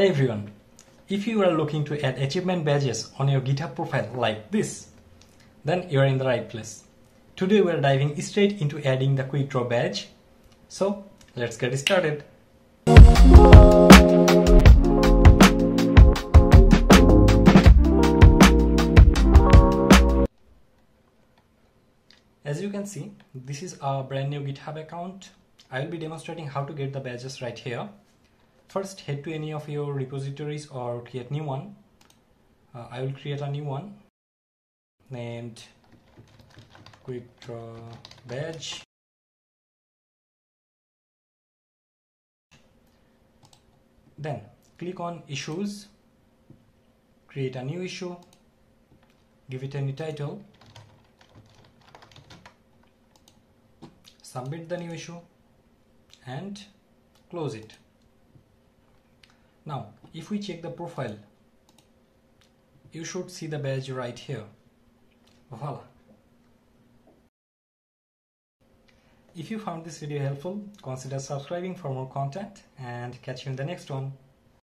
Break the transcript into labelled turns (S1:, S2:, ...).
S1: Hey everyone, if you are looking to add achievement badges on your GitHub profile like this, then you are in the right place. Today we are diving straight into adding the quick draw badge. So let's get started. As you can see, this is our brand new GitHub account. I will be demonstrating how to get the badges right here. First, head to any of your repositories or create new one. Uh, I will create a new one named quick draw badge. Then click on issues, create a new issue, give it any title, submit the new issue and close it. Now, if we check the profile, you should see the badge right here. Voila. If you found this video helpful, consider subscribing for more content and catch you in the next one.